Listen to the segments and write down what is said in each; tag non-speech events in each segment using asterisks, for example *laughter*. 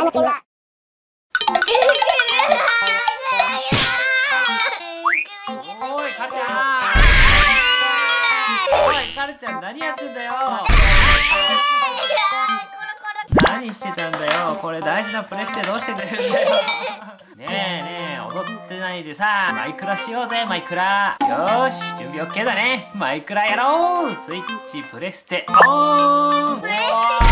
アナケナ。おいカルちゃん。おいカルちゃん何やってんだよ。何してたんだよ。これ大事なプレステどうしてくれるんだよ。ねえねえ踊ってないでさ。マイクラしようぜマイクラ。よーし準備 OK だね。マイクラやろう。スイッチプレステオン。プレステ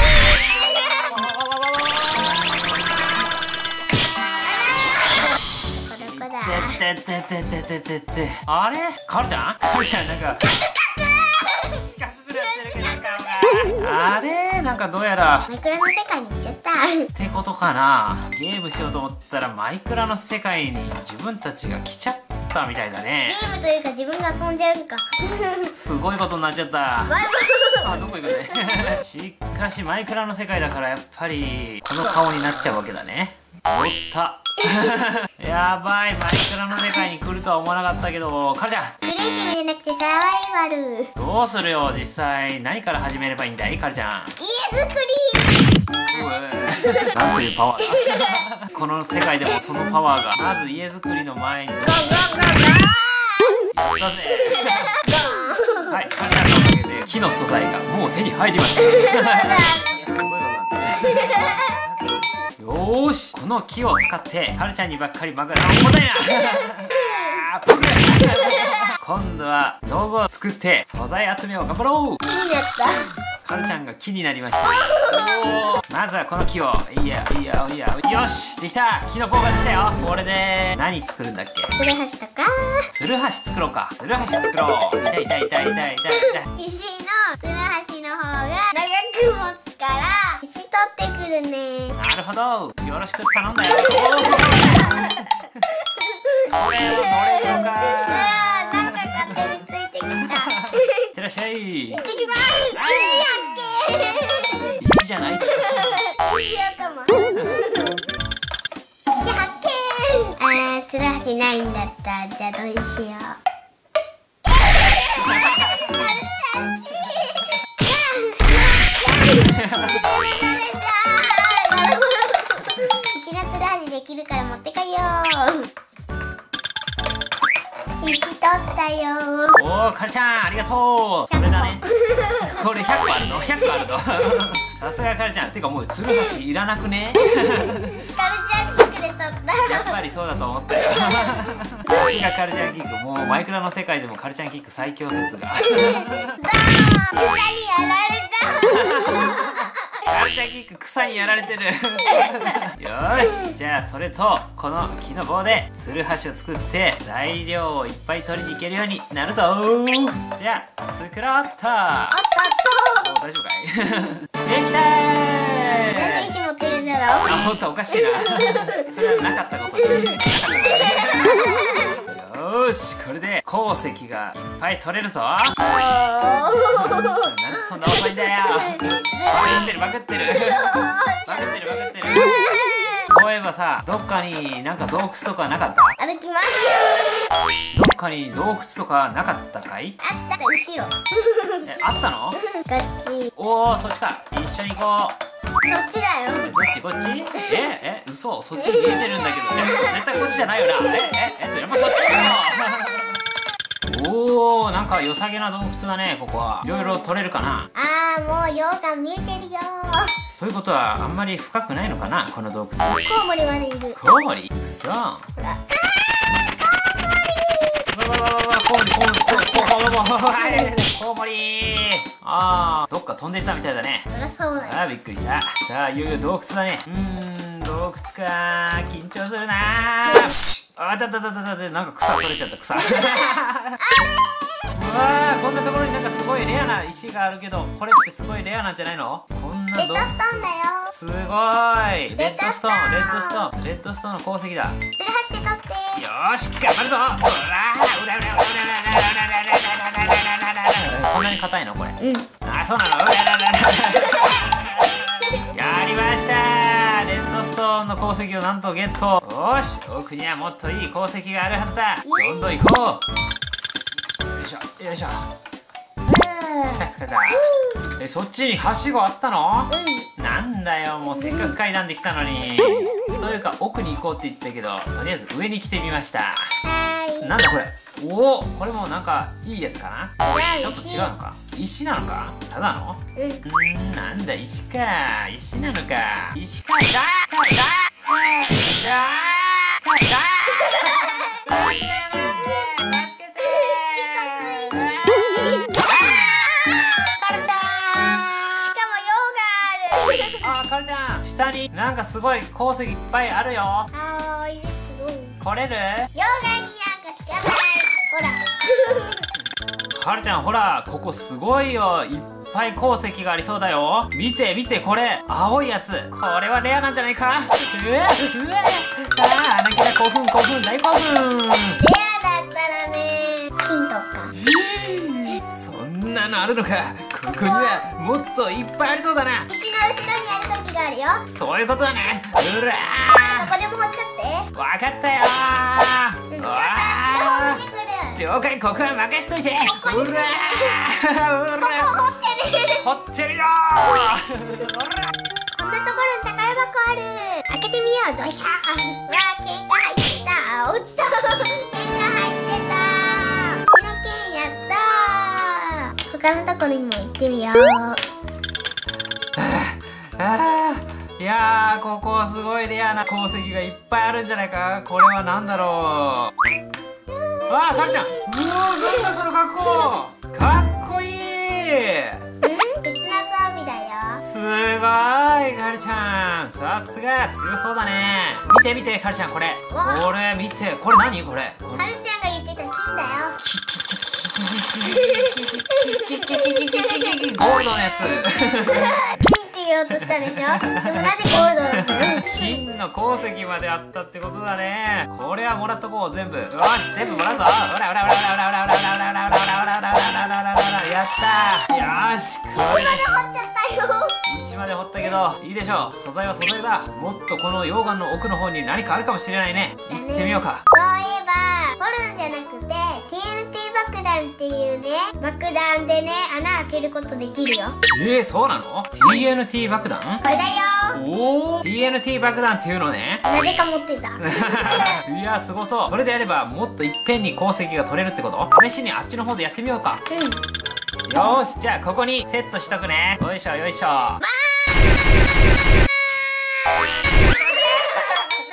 てってってってってってって。あれ？カルちゃん？カルちゃんなんか。死活するやってるけど顔があれ？なんかどうやら。マイクラの世界に行っちゃった。ってことかな。ゲームしようと思ったらマイクラの世界に自分たちが来ちゃったみたいだね。ゲームというか自分が遊んじゃうんか。すごいことになっちゃった。あどこ行くね *laughs* しかしマイクラの世界だからやっぱりこの顔になっちゃうわけだねおった。*laughs* やばい。マイクラの世界に来るとは思わなかったけどカルちゃん。じゃなくてサバイバル。どうするよ実際。何から始めればいいんだいカルちゃん。家作り。なんというパワーだ。*laughs* この世界でもそのパワーが。まず家づくりの前に。ゴンゴンゴンゴン。だぜはいカルちゃんのおかげで木の素材がもう手に入りました。*laughs* すごいことになってねよーし。この木を使ってカルちゃんにばっかり任せあ重たいな。*laughs* 今度は道具を作って素材集めを頑張ろう。気になった。カルちゃんが木になりました。まずはこの木を。いいやいいやいいや。よしできた。木の棒ができたよ。これで。何作るんだっけ？ツルハシとか。ツルハシ作ろうか。ツルハシ作ろう。痛い痛い痛い痛い痛い痛い。石のツルハシの方が長く持つから石取ってくるね。なるほど。よろしく頼んだよ。これを乗れるのうかなんか勝手についてきた。いってらっしゃい。行ってきます。石やっけ石じゃない石頭。石発見。あー、ツルハシないんだった。じゃあどう。しよう。石取ったよおおカルちゃんありがとうそれだねこれ100個あるの100個あるのさすがカルちゃんてかもうツルハシいらなくねカルちゃんキックで取ったやっぱりそうだと思ったよさすがカルちゃんキックもうマイクラの世界でもカルちゃんキック最強説がだー2人やらック草にやられてる。*laughs* よーしじゃあそれとこの木の棒でツルハシを作って材料をいっぱい取りに行けるようになるぞ。じゃあ作ろうっと。たあった。あっお大丈夫かい？*laughs* できたたー持ってるんだろうあ、本当おかしいな。それはなかったこと *laughs* 鉱石がいっぱい取れるぞ。なんでそんな遅いんだよ。バグってる、バグってる。*laughs* バグってる、バグってる。そういえばさ、どっかになんか洞窟とかなかった？歩きます。どっかに洞窟とかなかったかい？あった。後ろ。え、あったの？こっちおー、そっちか。一緒に行こう。そっちだよ。えどっちこっち？ええ嘘。そっちに見えてるんだけど。え絶対こっちじゃないよな。えええやっぱそっちだよおおなんか良さげな洞窟だねここは。いろいろ取れるかな。あーもう溶岩見えてるよということはあんまり深くないのかなこの洞窟。コウモリまでいる。コウモリ？そうわわわわわコウモリコウあーどっか飛んでったみたいだね。そうだよ。あーびっくりした。さあいよいよ洞窟だね。うーん洞窟か緊張するなーあだだだだだでなんか草取れちゃった草。うわーこんなところになんかすごいレアな石があるけどこれってすごいレアなんじゃないの？こんな洞レッドストーンだよ。すごい。レッドストーンレッドストーンレッドストーンの鉱石だ。取って。よーし頑張るぞ。うわーうらうらうらうらうらうらうらうらうらうらうらうらこんなに硬いのこれうんあ、そうなのうららららやりましたレッドストーンの鉱石をなんとゲット。よし奥にはもっといい鉱石があるはずだ。どんどん行こう。よいしょよいしょ。疲れたえそっちにはしごあったの？うなんだよもうせっかく階段できたのに。というか奥に行こうって言ったけどとりあえず上に来てみましたいなんだこれ。おおこれもなんかいいやつかな。じちょっと違うのか。石なのか。ただの？うんなんだ石か。石なのか。石かだだだだだしかる。ちゃん。下になんかすごい鉱石いっぱいあるよ。はーい来れる？用がになんかつかないほら。かるちゃんほらここすごいよ。いっぱい鉱石がありそうだよ。見て見てこれ。青いやつ。これはレアなんじゃないか？うわうわあーなきだ興奮興奮大興奮レアだったらね金とか。そんなのあるのか。ここにはもっといっぱいありそうだな。石の後ろにある時があるよ。そういうことだね。うらここでも掘っちゃって。ーわかったようん。ーわー了解ここは任しといて。ここにうらーうらここ掘ってる掘ってるよこんなところに宝箱ある開けてみようどひゃーうわー剣が入ってたあ落ちた剣が入ってたこの剣やった他のところにも行ってみようあーいやーここすごいレアな鉱石がいっぱいあるんじゃないかこれは何だろうあーかるちゃん。うわーなんだその格好。かっこいい。うん別な装備だよ。すごいかるちゃん。さすが強そうだね。見て見てかるちゃんこれ。わこれ見て。これ何？これ。これはるちゃんが言ってた。金だよ。ゴールドのやつ金って言おうとしたでしょ？でもなんでゴールドなの金の鉱石まであったってことだね。これはもらっとこう全部。よし全部もらう。ぞほらほらほらほらほらほらほらほらほらほらほらほらほらほらほらほらほらほらやったよしこれ石まで掘っちゃったよ石まで掘ったけどいいでしょう素材は素材だもっとこの溶岩の奥の方に何かあるかもしれないね行ってみようか爆弾っていうね爆弾でね穴開けることできるよ。えー、そうなの ?TNT 爆弾？これだよ。おお TNT 爆弾っていうのね。なぜか持ってた。*laughs* いやすごそう。それでやればもっといっぺんに鉱石が取れるってこと？試しにあっちの方でやってみようか。うん。よーし。じゃあここにセットしとくね。よいしょよいしょ。バ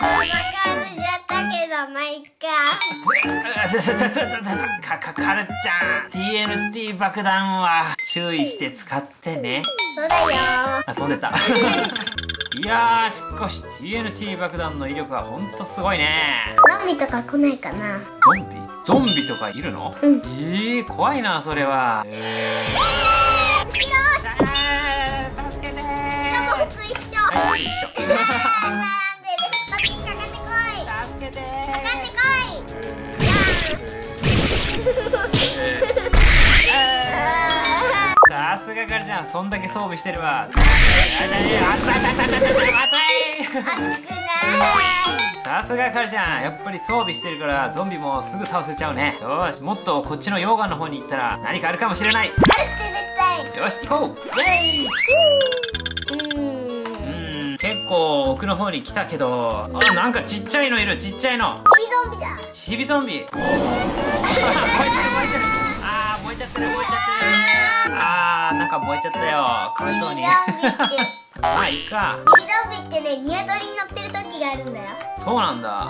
カしちゃったけどまあいっかかかかるちゃん TNT 爆弾は注意して使ってね。そうだよ。あ飛んでた。*laughs* いやーしかし TNT 爆弾の威力はほんとすごいね。ゾンビとか来ないかな。ゾンビ？ゾンビとかいるの？うん。えー、怖いなそれは。えー、助けてしかも服一緒 *laughs* さすがかるちゃんそんだけ装備してるわ。やだね熱い熱い熱い熱い。熱い。熱くない。さすがかるちゃんやっぱり装備してるからゾンビもすぐ倒せちゃうね。よしもっとこっちの溶岩の方に行ったら何かあるかもしれない。あるって絶対よし行こう。イエーイ構奥の方に来たけどあなんかちっちゃいのいるちっちゃいの。チビゾンビだ。シビゾンビ燃えてる燃えてるあー燃えちゃってる燃えちゃってる。あーなんか燃えちゃったよ。かわいそうに。*laughs* まあいいか。チビゾンビってねニワトリに乗ってる時があるんだよ。そうなんだ。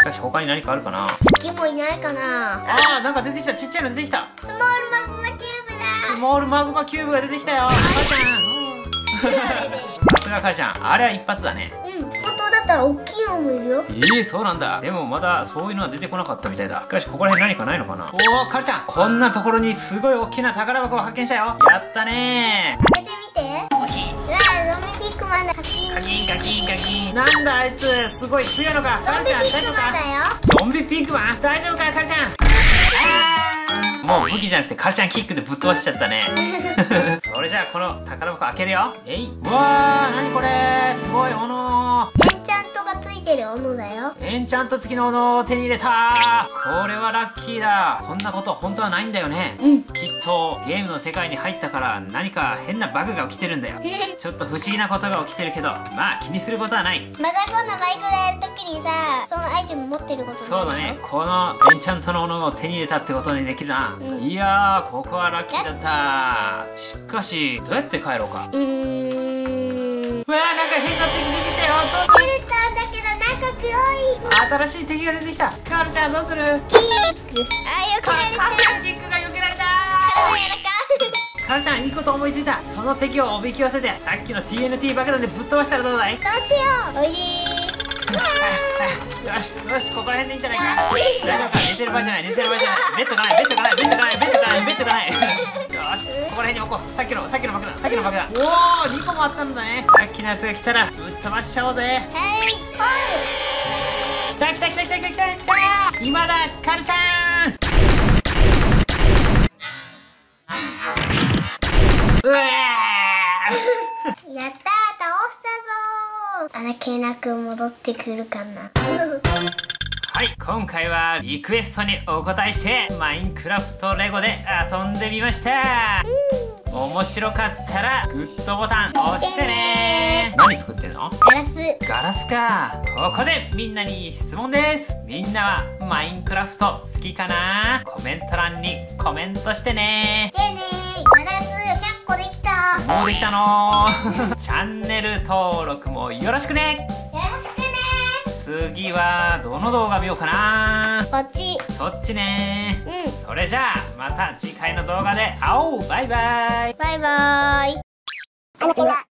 しかし他に何かあるかな。敵もいないかな。あーなんか出てきた。ちっちゃいの出てきた。スモールマグマキューブスモールマグマキューブが出てきたよ。かるちゃん。ださすがかるちゃん。あれは一発だね。うん。本当だったら大きいのもいるよ。えー、そうなんだ。でもまだそういうのは出てこなかったみたいだ。しかしここら辺何かないのかな。おおかるちゃん。こんなところにすごい大きな宝箱を発見したよ。やったね開けてみて。ー大きい。うわゾンビピッグマンだ。カキンカキンカキン。カキンなんだあいつ。すごい強いのか。ゾンビかるちゃんピックマンだよゾンビピッグマン？大丈夫か？かるちゃん。もう武器じゃなくてカルちゃんキックでぶっ飛ばしちゃったね。そ *laughs* れじゃあこの宝箱開けるよ。えい。うわー何これ。すごい斧エンチャントがついてる斧だよ。エエンチャント付きの斧を手に入れた。これはラッキーだ。こんなこと本当はないんだよね。うん。きっとゲームの世界に入ったから何か変なバグが起きてるんだよ。ちょっと不思議なことが起きてるけどまあ気にすることはない。また今度マイクラやるときにさそのアイテム持ってることそうだね。このエンチャントの斧を手に入れたってことにできるな、うん。いやーここはラッキーだった。しかしどうやって帰ろうか。うーん。うわーなんか変な敵出てきたよどうするセルターだけどなんか黒い新しい敵が出てきた。カールちゃんどうする？キック。あーよくカられたカールちゃんキックが避けられたカールちゃんいいこと思いついた。その敵をおびき寄せてさっきの TNT 爆弾でぶっ飛ばしたらどうだい？そうしよう。おいでよしよしここら辺でいいんじゃないか。大丈夫か寝てる場合じゃない寝てる場合じゃない。ベッドがないベッドがないベッドがないベッドがないベッドがない。よしここら辺に置こう。さっきのさっきの爆弾さっきの爆弾。おお2個もあったんだね。さっきのやつが来たらぶっ飛ばしちゃおうぜ。はい来た来た来た来た来た来た来た今だカルちゃんうわやったー倒したぞーあらけなく戻ってくるかなはい今回はリクエストにお答えしてマインクラフトレゴで遊んでみました面白かったらグッドボタン押してね。何作ってるの？ガラス。ガラスか。ここでみんなに質問です。みんなはマインクラフト好きかな？コメント欄にコメントしてね。じゃあね。ーガラス100個できた。もうできたの。*laughs* チャンネル登録もよろしくね。よろしくね。次はどの動画見ようかな。ーこっちそっちね。うん。それじゃあまた次回の動画で会おう。バイバイ。バイバーイ